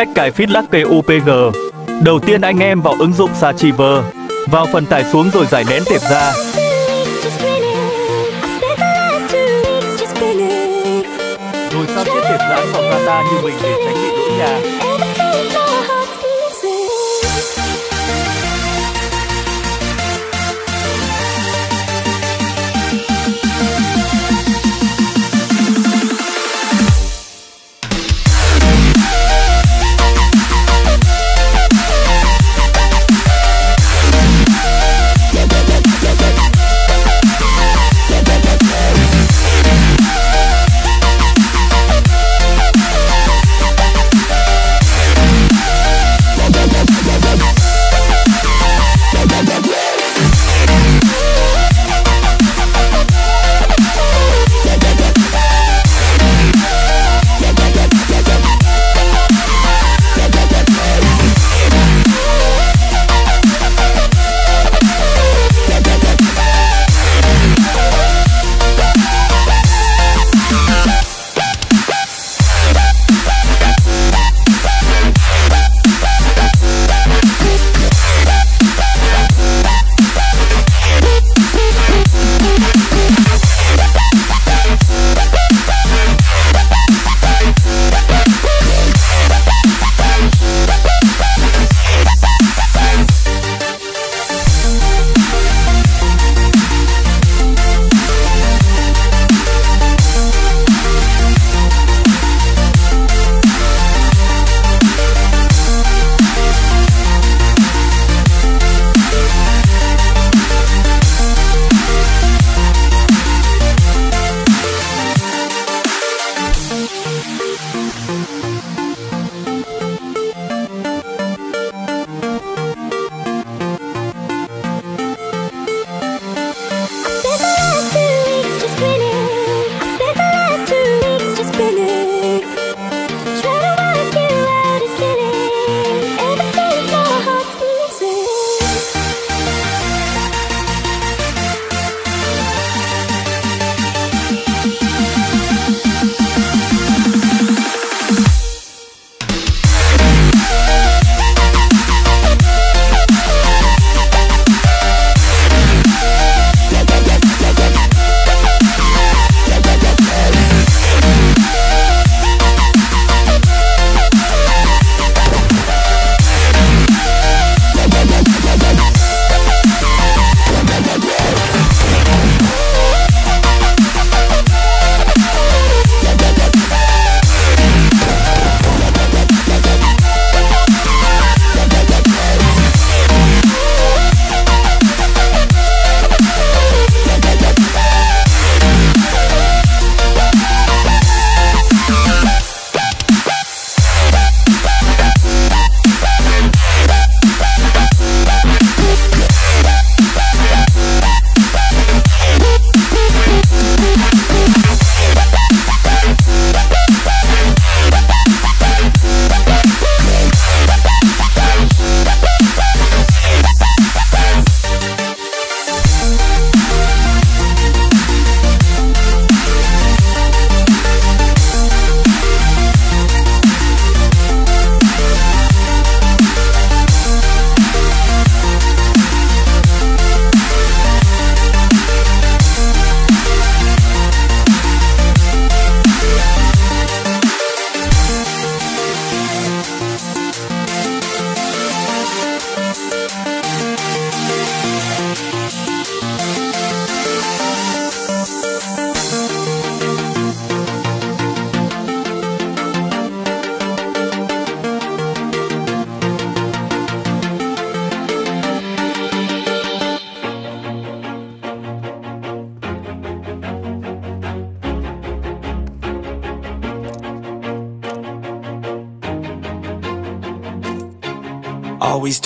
Cách cài feed Lucky UPG Đầu tiên anh em vào ứng dụng Sachiver Vào phần tải xuống rồi giải nén tệp ra. Rồi sau chiếc tệp ra vào data như mình để tránh bị lỗi nhà.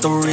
the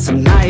some nice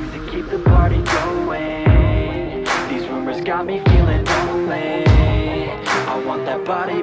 She likes to keep the party going. These rumors got me feeling lonely. I want that body,